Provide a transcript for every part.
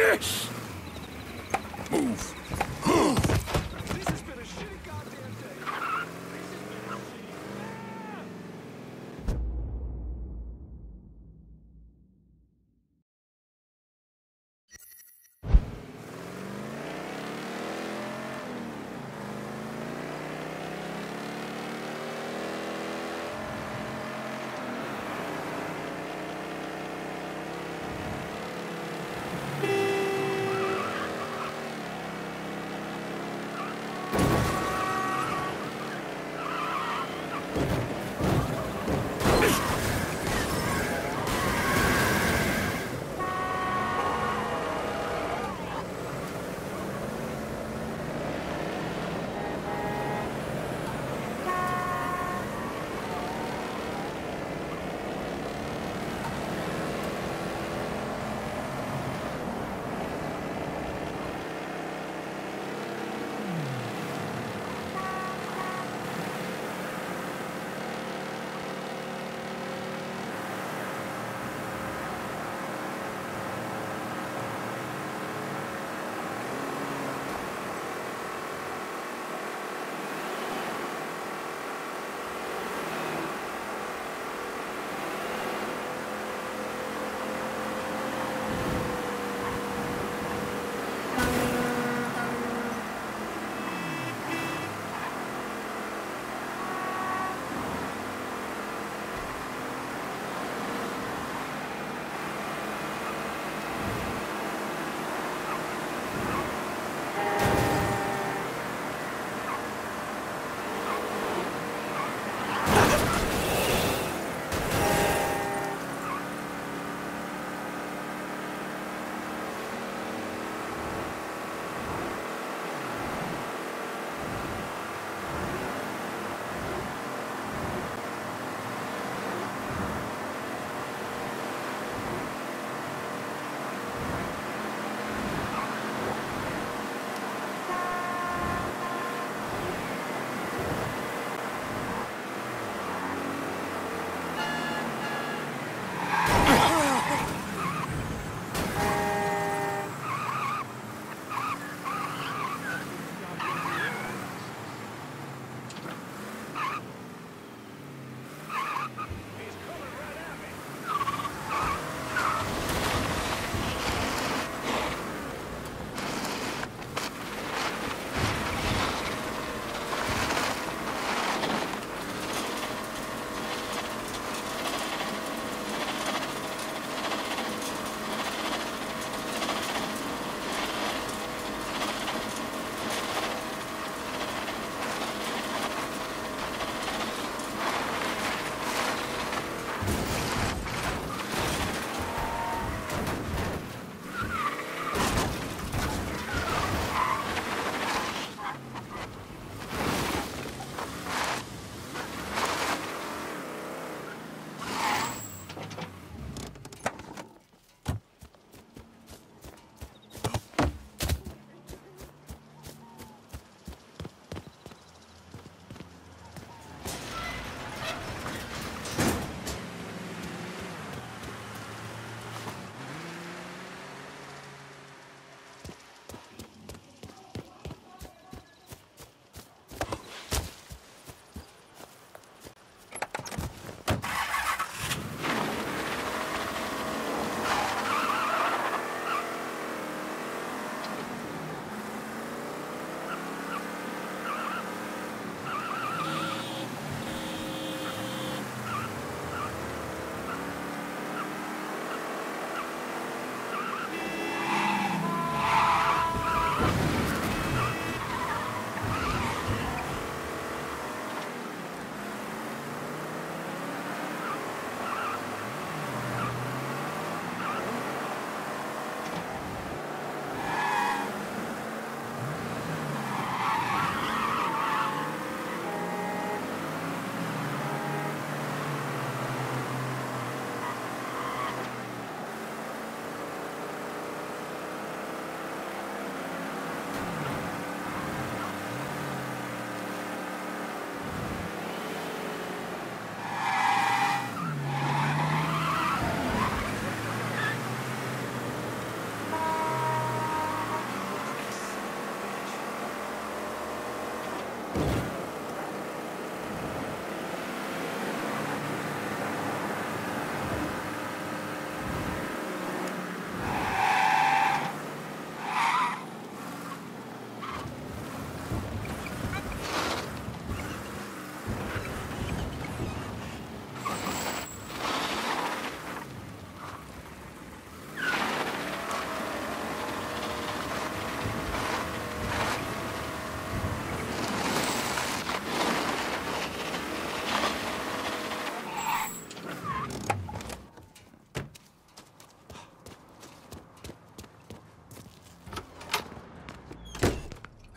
Yes!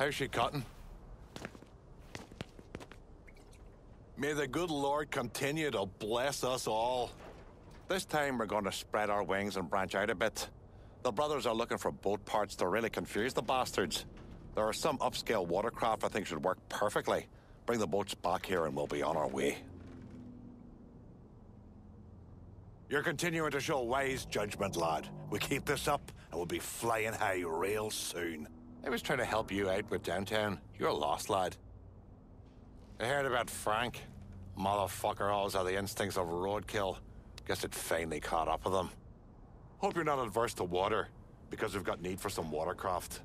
How's she cutting? May the good Lord continue to bless us all. This time we're going to spread our wings and branch out a bit. The brothers are looking for boat parts to really confuse the bastards. There are some upscale watercraft I think should work perfectly. Bring the boats back here and we'll be on our way. You're continuing to show wise judgment, lad. We keep this up and we'll be flying high real soon. I was trying to help you out with downtown. You're a lost lad. I heard about Frank. Motherfucker always had the instincts of roadkill. Guess it finally caught up with him. Hope you're not adverse to water, because we've got need for some watercraft.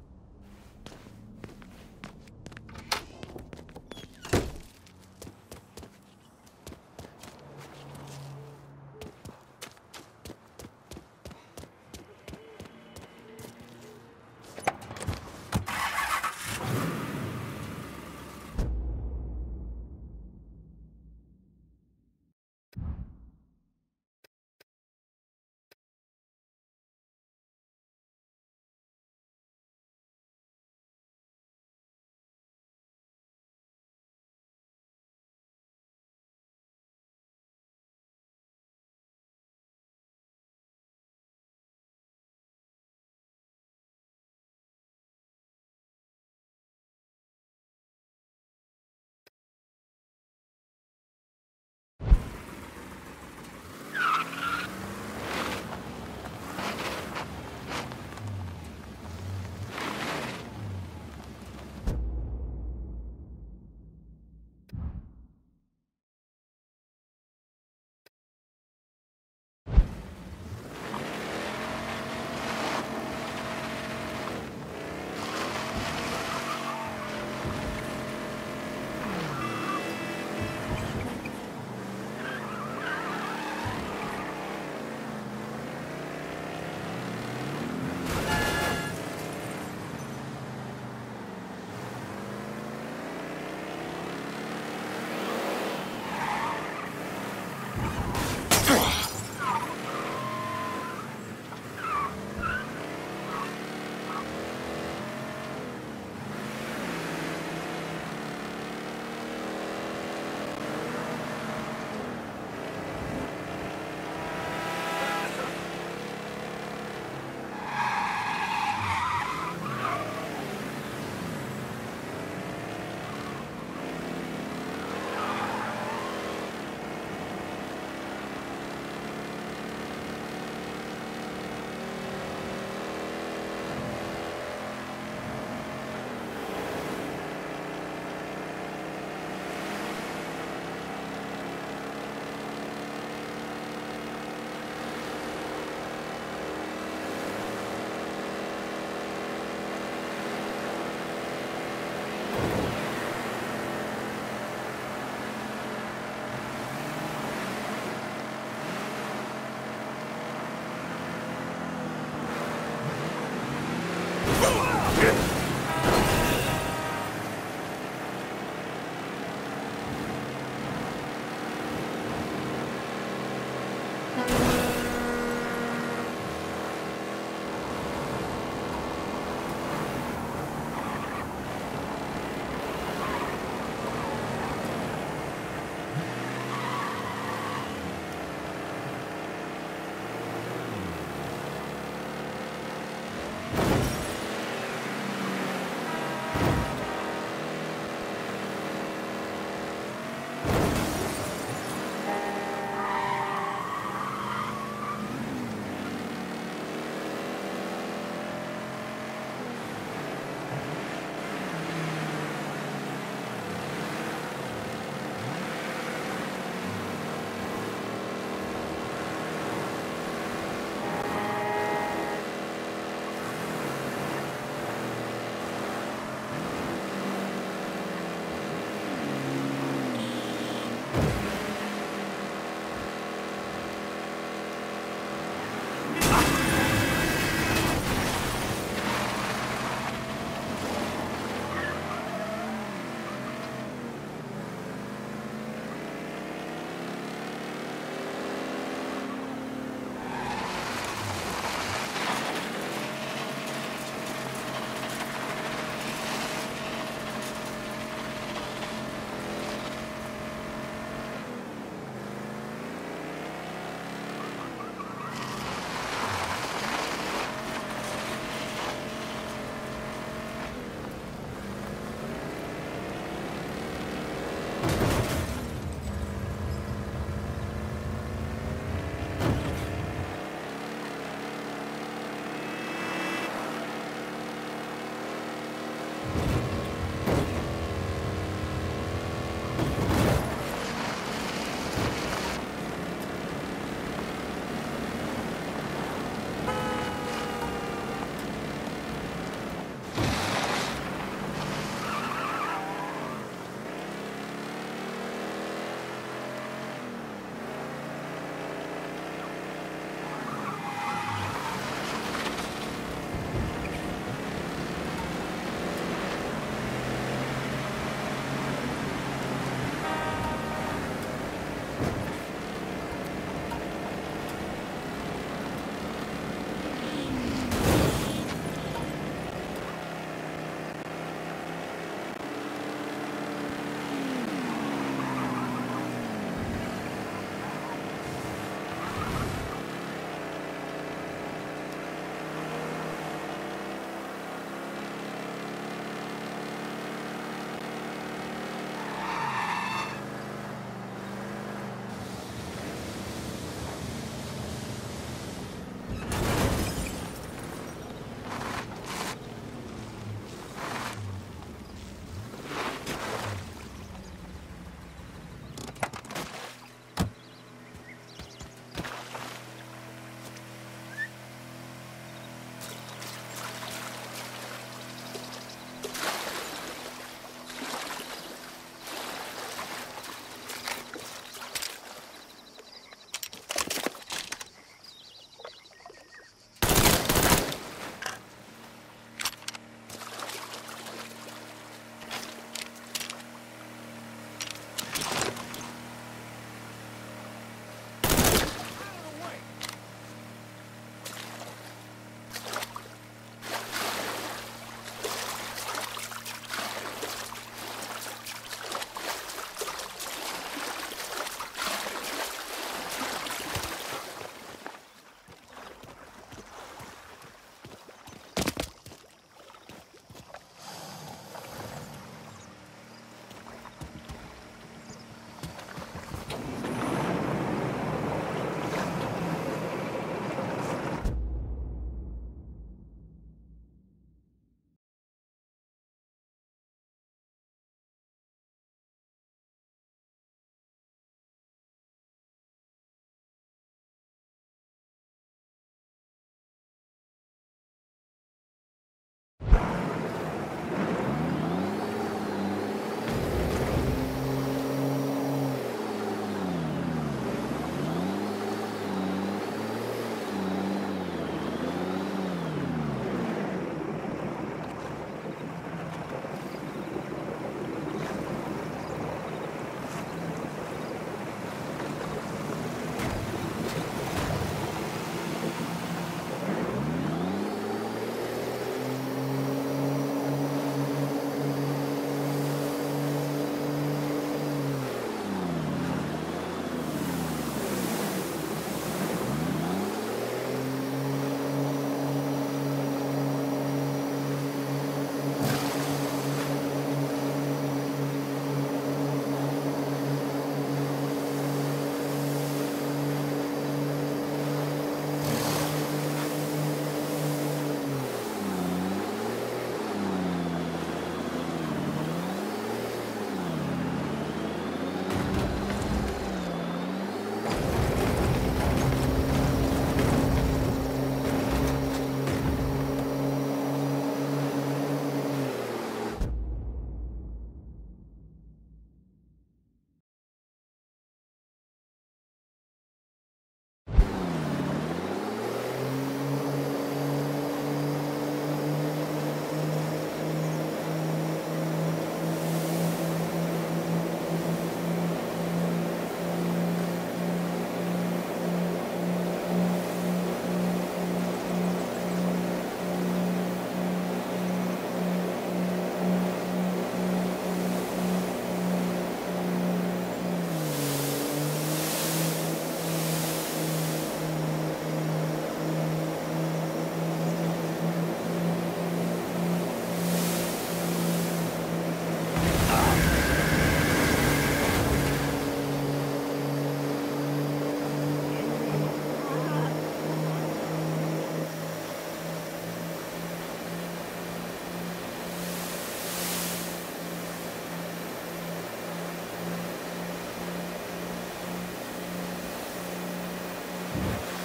It's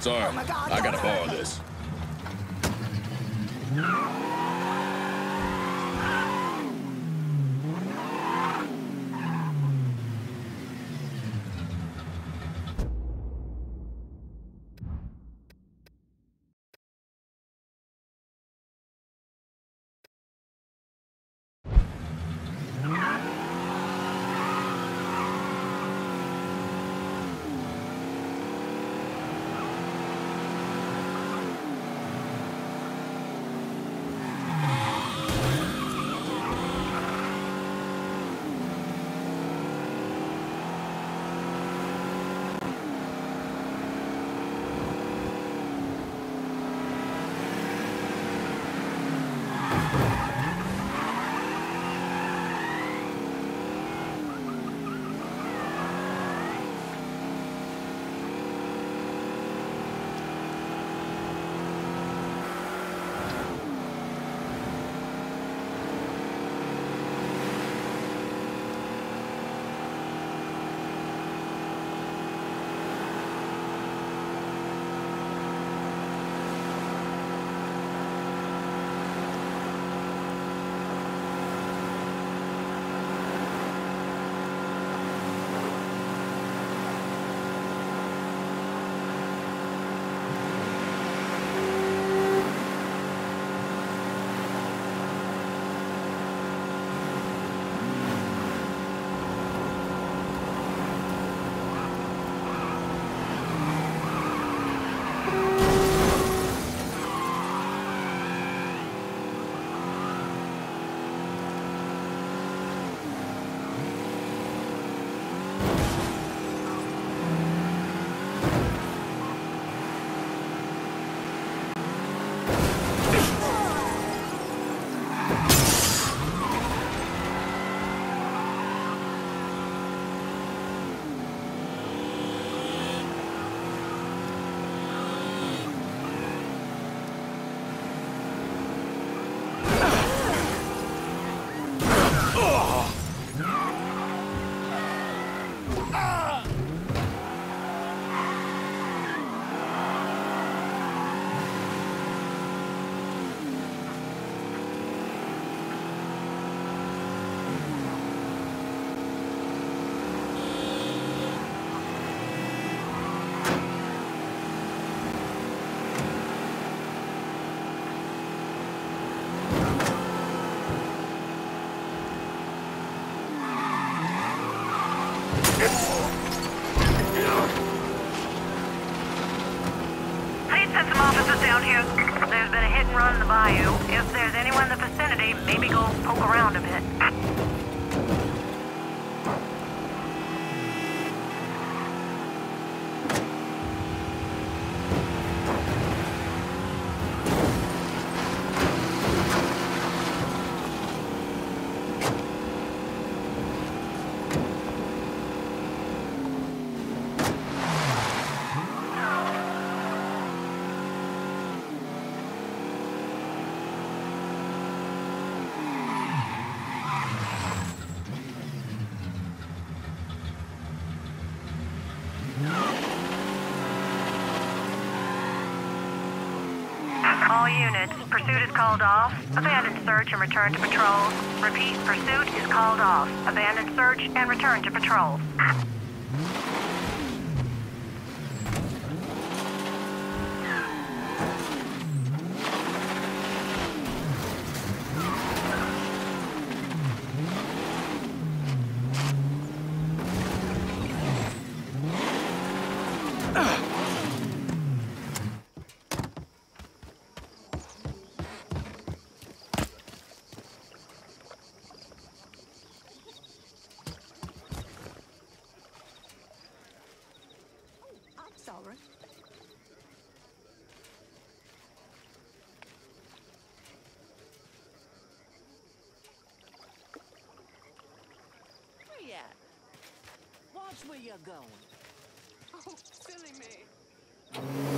Sorry, I gotta borrow this. Units, pursuit is called off. Abandon search and return to patrol. Repeat, pursuit is called off. Abandon search and return to patrol. I'm sorry. Where you at? Watch where you're going. Oh, silly me.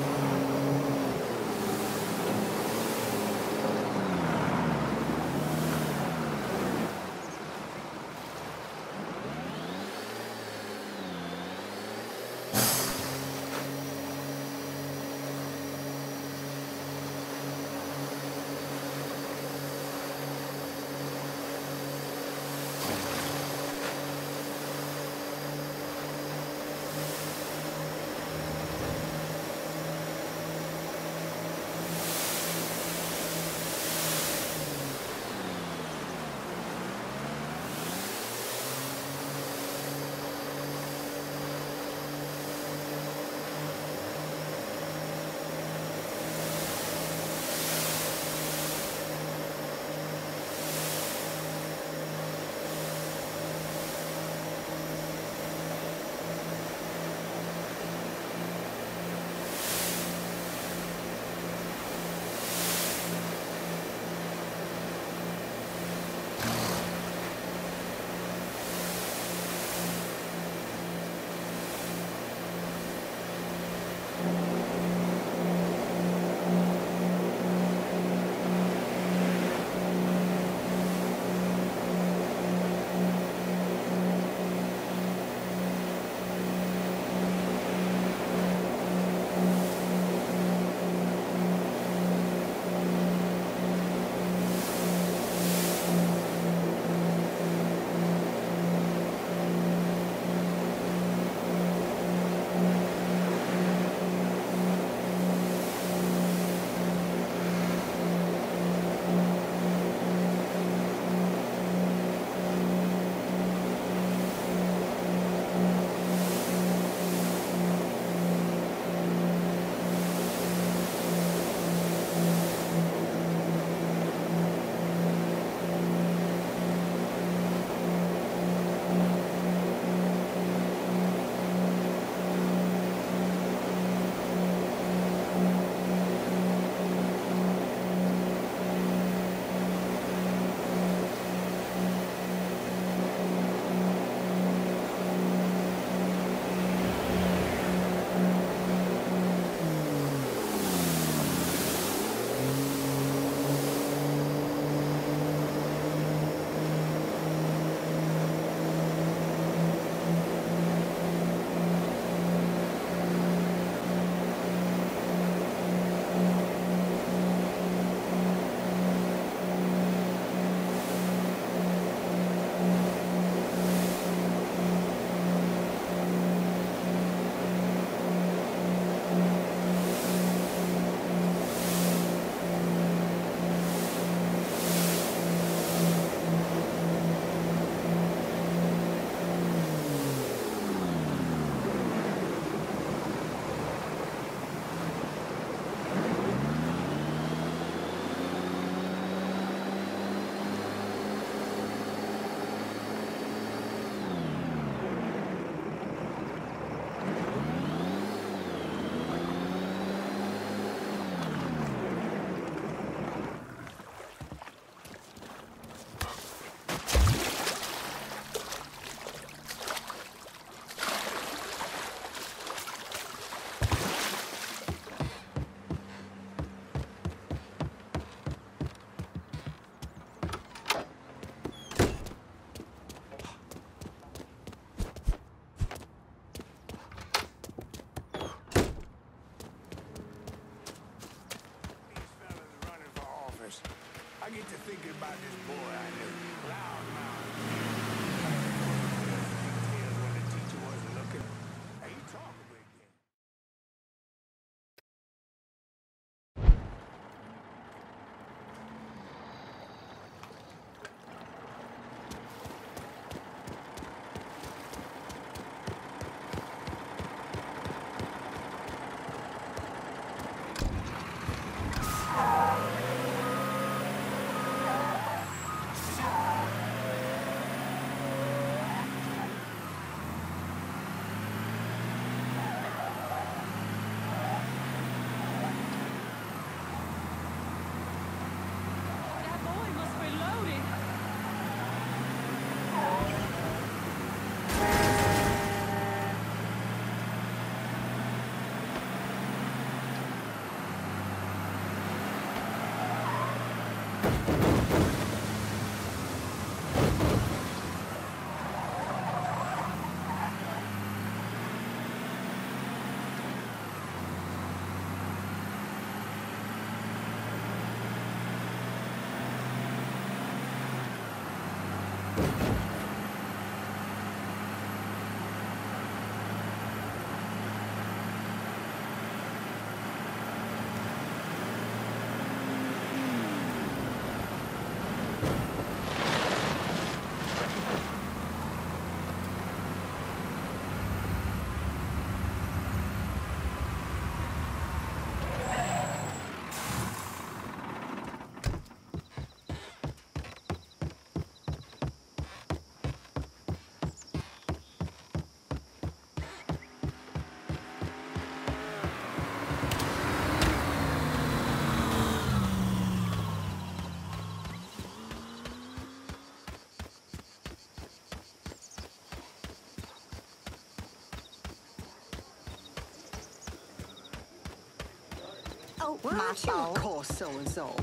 Well, my aren't you, of course, so-and-so?